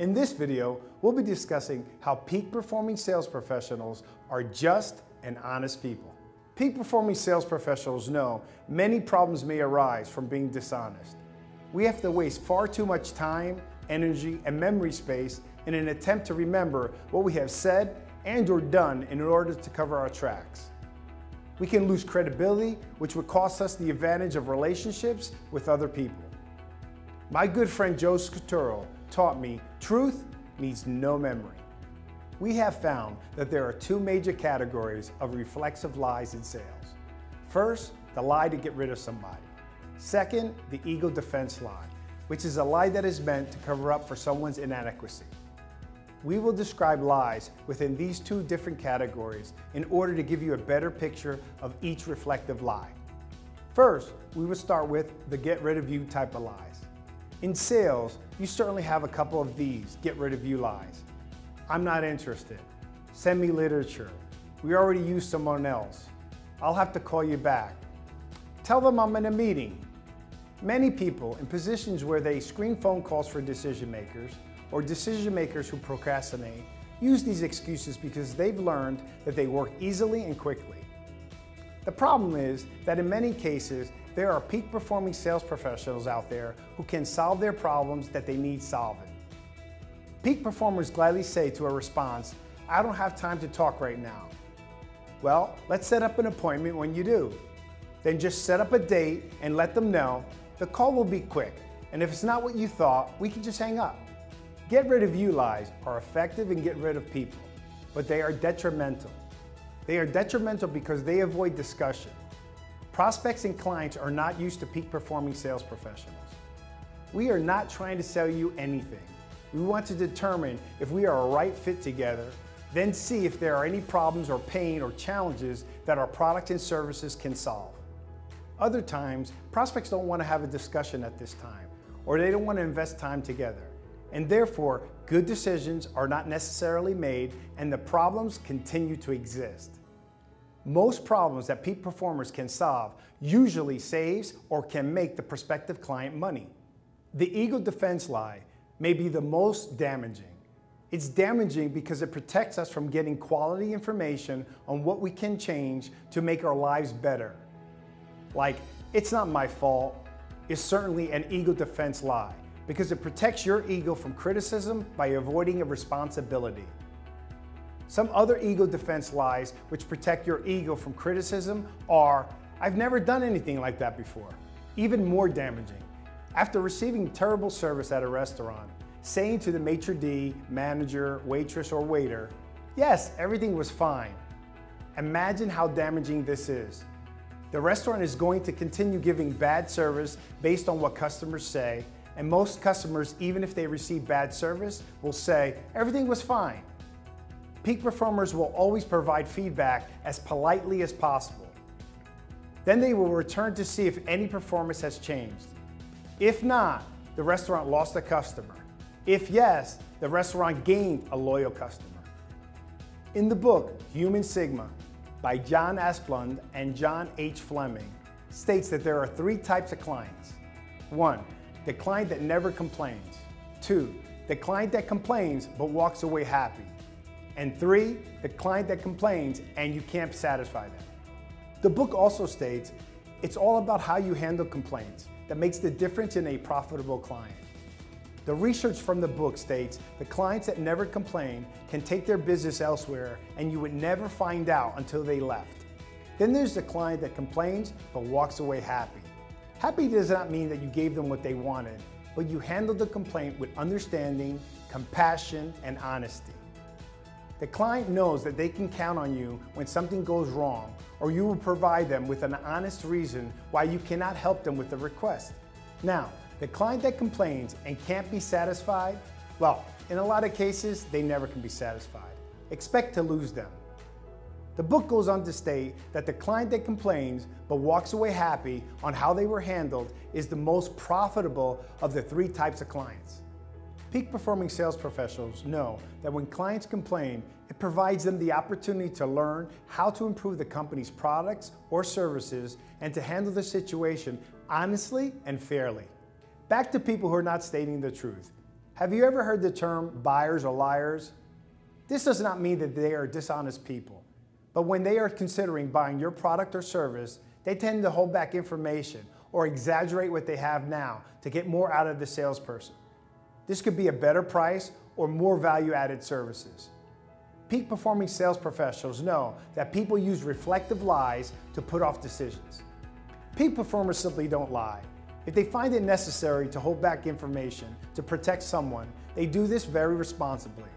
In this video, we'll be discussing how peak performing sales professionals are just and honest people. Peak performing sales professionals know many problems may arise from being dishonest. We have to waste far too much time, energy, and memory space in an attempt to remember what we have said and or done in order to cover our tracks. We can lose credibility, which would cost us the advantage of relationships with other people. My good friend Joe Scatturro taught me truth needs no memory. We have found that there are two major categories of reflexive lies in sales. First, the lie to get rid of somebody. Second, the ego defense lie, which is a lie that is meant to cover up for someone's inadequacy. We will describe lies within these two different categories in order to give you a better picture of each reflective lie. First, we will start with the get rid of you type of lies. In sales, you certainly have a couple of these get rid of you lies. I'm not interested. Send me literature. We already used someone else. I'll have to call you back. Tell them I'm in a meeting. Many people in positions where they screen phone calls for decision makers or decision makers who procrastinate use these excuses because they've learned that they work easily and quickly. The problem is that in many cases, there are peak performing sales professionals out there who can solve their problems that they need solving. Peak performers gladly say to a response, I don't have time to talk right now. Well, let's set up an appointment when you do. Then just set up a date and let them know. The call will be quick, and if it's not what you thought, we can just hang up. Get rid of you lies are effective in getting rid of people, but they are detrimental. They are detrimental because they avoid discussion. Prospects and clients are not used to peak performing sales professionals. We are not trying to sell you anything. We want to determine if we are a right fit together, then see if there are any problems or pain or challenges that our products and services can solve. Other times, prospects don't want to have a discussion at this time, or they don't want to invest time together and therefore good decisions are not necessarily made and the problems continue to exist. Most problems that peak performers can solve usually saves or can make the prospective client money. The ego defense lie may be the most damaging. It's damaging because it protects us from getting quality information on what we can change to make our lives better. Like, it's not my fault, is certainly an ego defense lie because it protects your ego from criticism by avoiding a responsibility. Some other ego defense lies which protect your ego from criticism are, I've never done anything like that before. Even more damaging. After receiving terrible service at a restaurant, saying to the maitre d', manager, waitress, or waiter, yes, everything was fine. Imagine how damaging this is. The restaurant is going to continue giving bad service based on what customers say and most customers, even if they receive bad service, will say, everything was fine. Peak performers will always provide feedback as politely as possible. Then they will return to see if any performance has changed. If not, the restaurant lost a customer. If yes, the restaurant gained a loyal customer. In the book, Human Sigma, by John Asplund and John H. Fleming, states that there are three types of clients. One, the client that never complains. Two, the client that complains but walks away happy. And three, the client that complains and you can't satisfy them. The book also states it's all about how you handle complaints that makes the difference in a profitable client. The research from the book states the clients that never complain can take their business elsewhere and you would never find out until they left. Then there's the client that complains but walks away happy. Happy does not mean that you gave them what they wanted, but you handled the complaint with understanding, compassion, and honesty. The client knows that they can count on you when something goes wrong, or you will provide them with an honest reason why you cannot help them with the request. Now, the client that complains and can't be satisfied, well, in a lot of cases, they never can be satisfied. Expect to lose them. The book goes on to state that the client that complains but walks away happy on how they were handled is the most profitable of the three types of clients. Peak performing sales professionals know that when clients complain, it provides them the opportunity to learn how to improve the company's products or services and to handle the situation honestly and fairly. Back to people who are not stating the truth. Have you ever heard the term buyers or liars? This does not mean that they are dishonest people, but when they are considering buying your product or service, they tend to hold back information or exaggerate what they have now to get more out of the salesperson. This could be a better price or more value added services. Peak performing sales professionals know that people use reflective lies to put off decisions. Peak performers simply don't lie. If they find it necessary to hold back information to protect someone, they do this very responsibly.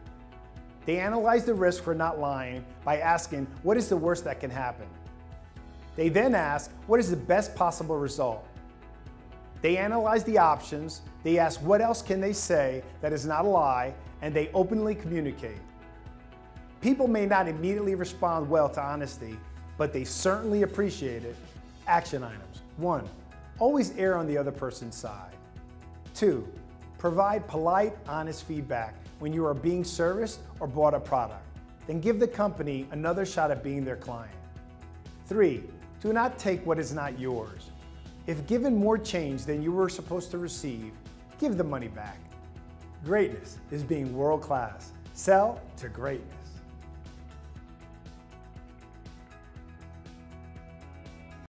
They analyze the risk for not lying by asking, what is the worst that can happen? They then ask, what is the best possible result? They analyze the options, they ask what else can they say that is not a lie, and they openly communicate. People may not immediately respond well to honesty, but they certainly appreciate it. Action items. One, always err on the other person's side. Two, provide polite, honest feedback when you are being serviced or bought a product. Then give the company another shot at being their client. Three, do not take what is not yours. If given more change than you were supposed to receive, give the money back. Greatness is being world class. Sell to greatness.